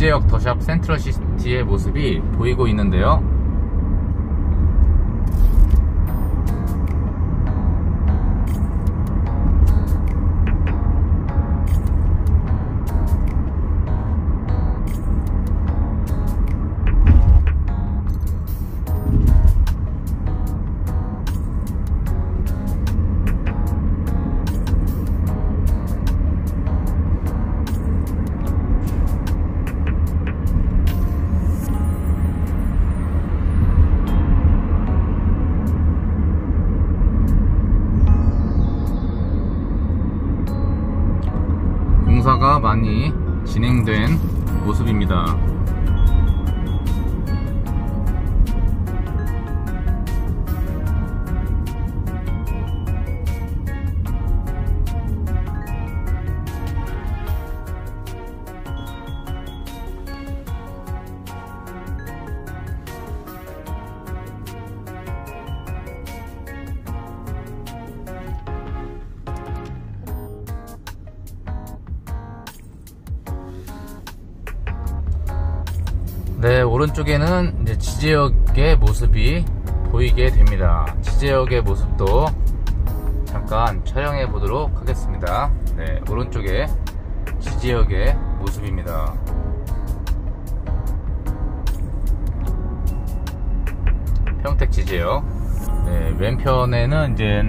지제역 더샵 센트럴시티의 모습이 보이고 있는데요 공사가 많이 진행된 모습입니다 네 오른쪽에는 이제 지제역의 모습이 보이게 됩니다. 지제역의 모습도 잠깐 촬영해 보도록 하겠습니다. 네 오른쪽에 지제역의 모습입니다. 평택 지제역. 네, 왼편에는 이제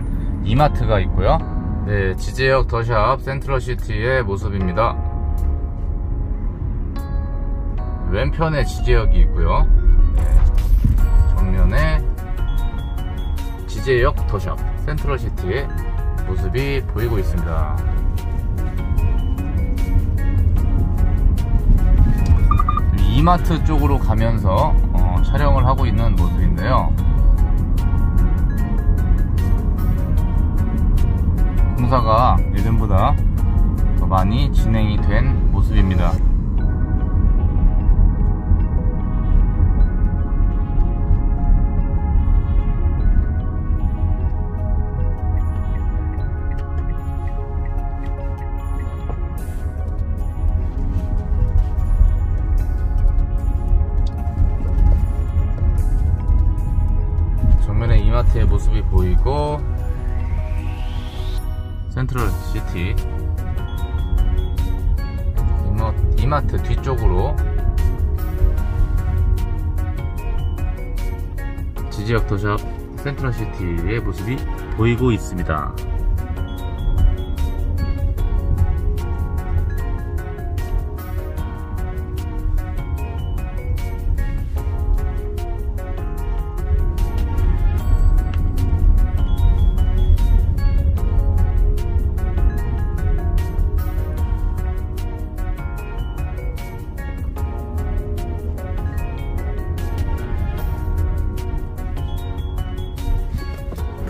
이마트가 있고요. 네 지제역 더샵 센트럴시티의 모습입니다 왼편에 지제역이 있고요. 네, 정면에 지제역 더샵 센트럴시티의 모습이 보이고 있습니다. 이마트 쪽으로 가면서 어, 촬영을 하고 있는 모습인데요. 공사가 예전보다 더 많이 진행이 된 모습입니다 이마트의 모습이 보이고 센트럴 시티 이마, 이마트 뒤쪽으로 지지역 도샵 센트럴 시티의 모습이 보이고 있습니다.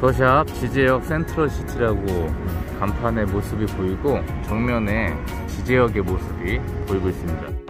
더샵 지제역 센트럴시티라고 간판의 모습이 보이고 정면에 지제역의 모습이 보이고 있습니다